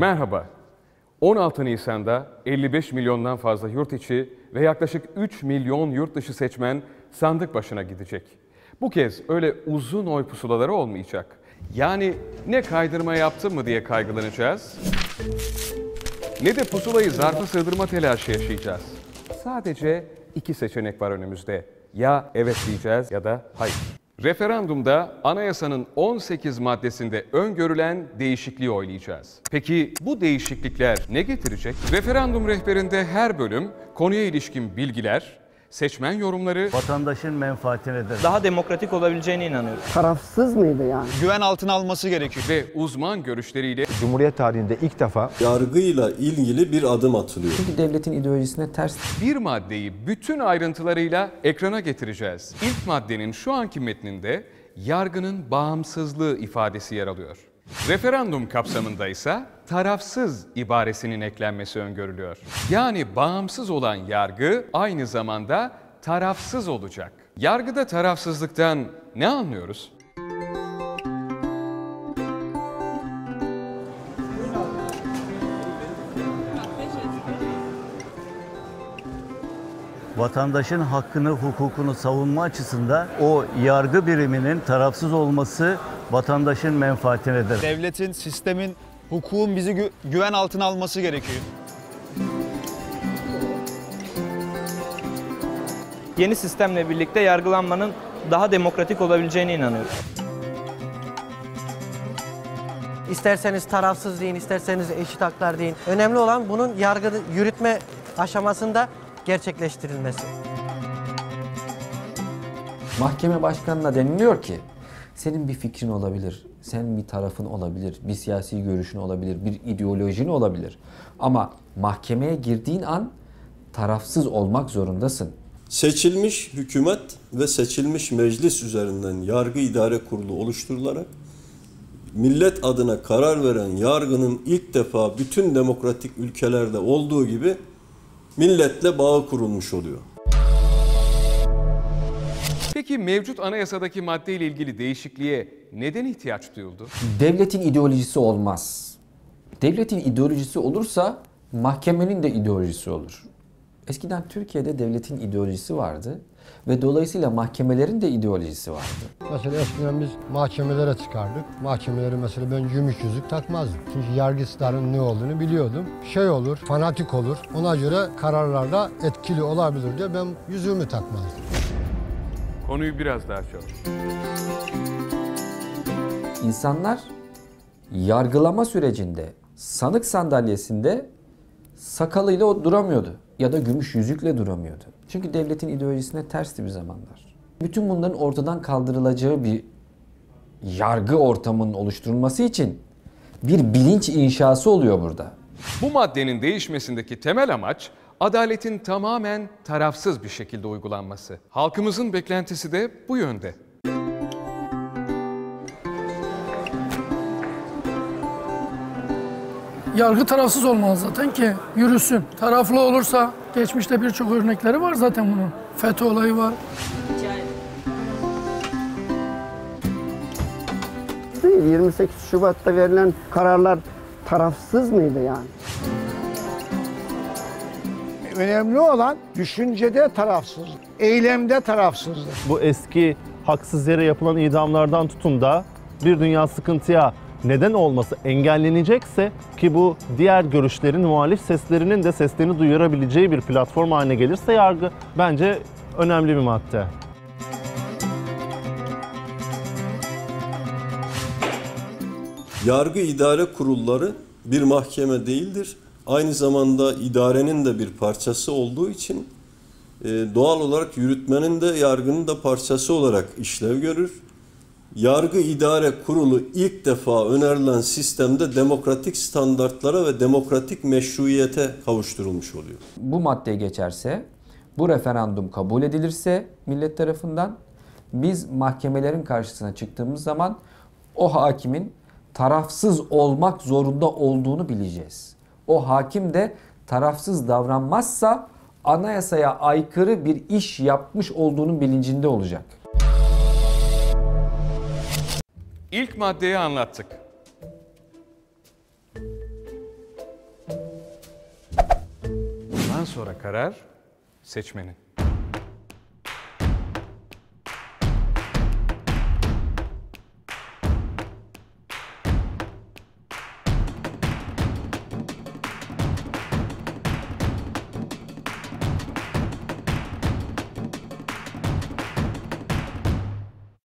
Merhaba. 16 Nisan'da 55 milyondan fazla yurt içi ve yaklaşık 3 milyon yurt dışı seçmen sandık başına gidecek. Bu kez öyle uzun oy pusulaları olmayacak. Yani ne kaydırma yaptım mı diye kaygılanacağız, ne de pusulayı zarfa sığdırma telaşı yaşayacağız. Sadece iki seçenek var önümüzde. Ya evet diyeceğiz ya da hayır. Referandumda anayasanın 18 maddesinde öngörülen değişikliği oylayacağız. Peki bu değişiklikler ne getirecek? Referandum rehberinde her bölüm konuya ilişkin bilgiler, seçmen yorumları, vatandaşın menfaatinedir. daha demokratik olabileceğine inanıyorum. tarafsız mıydı yani? güven altına alması gerekiyor. ve uzman görüşleriyle Cumhuriyet tarihinde ilk defa yargıyla ilgili bir adım atılıyor. Çünkü devletin ideolojisine ters. bir maddeyi bütün ayrıntılarıyla ekrana getireceğiz. İlk maddenin şu anki metninde yargının bağımsızlığı ifadesi yer alıyor. Referandum kapsamında ise tarafsız ibaresinin eklenmesi öngörülüyor. Yani bağımsız olan yargı aynı zamanda tarafsız olacak. Yargıda tarafsızlıktan ne anlıyoruz? Vatandaşın hakkını, hukukunu savunma açısından o yargı biriminin tarafsız olması vatandaşın menfaatinedir. Devletin, sistemin, hukukun bizi gü- güven altına alması gerekiyor. Yeni sistemle birlikte yargılanmanın daha demokratik olabileceğine inanıyorum. İsterseniz tarafsız deyin, isterseniz eşit haklar deyin. Önemli olan bunun yargı yürütme aşamasında gerçekleştirilmesi. Mahkeme başkanına deniliyor ki senin bir fikrin olabilir, sen bir tarafın olabilir, bir siyasi görüşün olabilir, bir ideolojin olabilir. Ama mahkemeye girdiğin an tarafsız olmak zorundasın. Seçilmiş hükümet ve seçilmiş meclis üzerinden yargı idare kurulu oluşturularak millet adına karar veren yargının ilk defa bütün demokratik ülkelerde olduğu gibi milletle bağı kurulmuş oluyor. Peki mevcut anayasadaki maddeyle ilgili değişikliğe neden ihtiyaç duyuldu? Devletin ideolojisi olmaz. Devletin ideolojisi olursa mahkemenin de ideolojisi olur. Eskiden Türkiye'de devletin ideolojisi vardı ve dolayısıyla mahkemelerin de ideolojisi vardı. Mesela eskiden biz mahkemelere çıkardık. Mahkemeleri mesela ben gümüş yüzük takmazdım. Çünkü yargıçların ne olduğunu biliyordum. Şey olur, fanatik olur. Ona göre kararlarda etkili olabilir diye ben yüzüğümü takmazdım. Konuyu biraz daha çalış. İnsanlar yargılama sürecinde sanık sandalyesinde sakalıyla o duramıyordu ya da gümüş yüzükle duramıyordu. Çünkü devletin ideolojisine tersti bir zamanlar. Bütün bunların ortadan kaldırılacağı bir yargı ortamının oluşturulması için bir bilinç inşası oluyor burada. Bu maddenin değişmesindeki temel amaç adaletin tamamen tarafsız bir şekilde uygulanması. Halkımızın beklentisi de bu yönde. Yargı tarafsız olmalı zaten ki yürüsün. Taraflı olursa geçmişte birçok örnekleri var zaten bunun. FETÖ olayı var. 28 Şubat'ta verilen kararlar tarafsız mıydı yani? Önemli olan düşüncede tarafsızlık, eylemde tarafsızlık. bu eski haksız yere yapılan idamlardan tutun da bir dünya sıkıntıya neden olması engellenecekse ki bu diğer görüşlerin, muhalif seslerinin de seslerini duyurabileceği bir platform haline gelirse yargı bence önemli bir madde. Yargı idare kurulları bir mahkeme değildir. Aynı zamanda idarenin de bir parçası olduğu için e, doğal olarak yürütmenin de yargının da parçası olarak işlev görür. Yargı idare kurulu ilk defa önerilen sistemde demokratik standartlara ve demokratik meşruiyete kavuşturulmuş oluyor. Bu madde geçerse, bu referandum kabul edilirse millet tarafından biz mahkemelerin karşısına çıktığımız zaman o hakimin tarafsız olmak zorunda olduğunu bileceğiz o hakim de tarafsız davranmazsa anayasaya aykırı bir iş yapmış olduğunun bilincinde olacak. İlk maddeyi anlattık. Bundan sonra karar seçmenin.